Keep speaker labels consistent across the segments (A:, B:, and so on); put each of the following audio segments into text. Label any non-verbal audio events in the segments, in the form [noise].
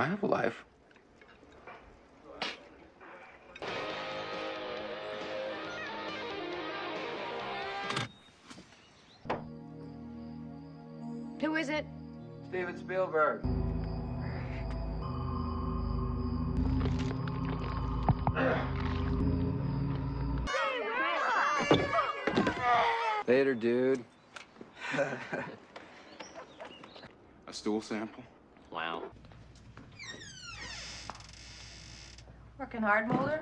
A: I have a life.
B: Who is it?
A: Steven Spielberg. Later, dude. [laughs]
C: A stool sample?
A: Wow.
B: Working hard, Mulder?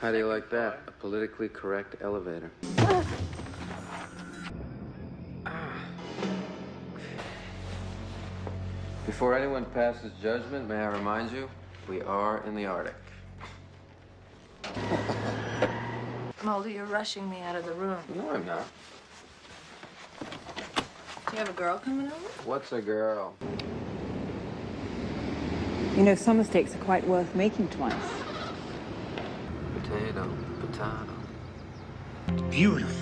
A: How do you like that? A politically correct elevator. Ah. Before anyone passes judgment, may I remind you, we are in the Arctic.
B: Mulder, you're rushing me out of the room.
A: No, I'm not.
B: Do you have a girl coming over?
A: What's a girl?
D: You know, some mistakes are quite worth making twice.
A: Potato, potato.
E: Beautiful.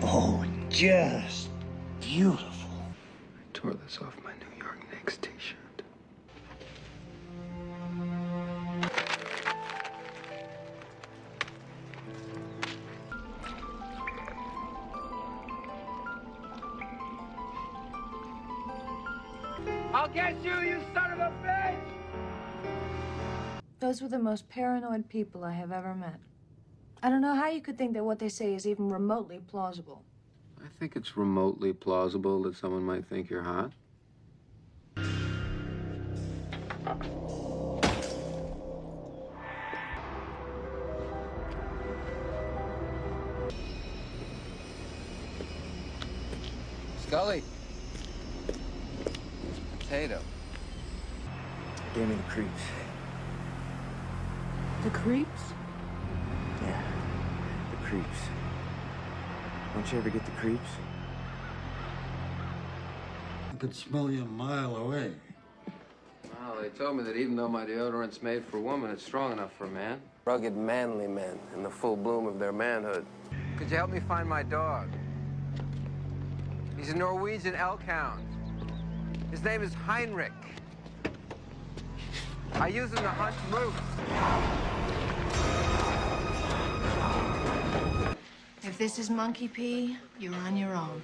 E: Oh, just beautiful.
A: I tore this off my I'll get you, you son of a bitch!
B: Those were the most paranoid people I have ever met. I don't know how you could think that what they say is even remotely plausible.
A: I think it's remotely plausible that someone might think you're hot. Scully. Potato.
E: Gave me the creeps.
B: The creeps?
E: Yeah, the creeps. Don't you ever get the creeps?
F: I could smell you a mile away.
A: Well, they told me that even though my deodorant's made for women, it's strong enough for a man. Rugged, manly men in the full bloom of their manhood. Could you help me find my dog? He's a Norwegian elk hound. His name is Heinrich. I use him to hunt moose.
B: If this is monkey pee, you're on your own.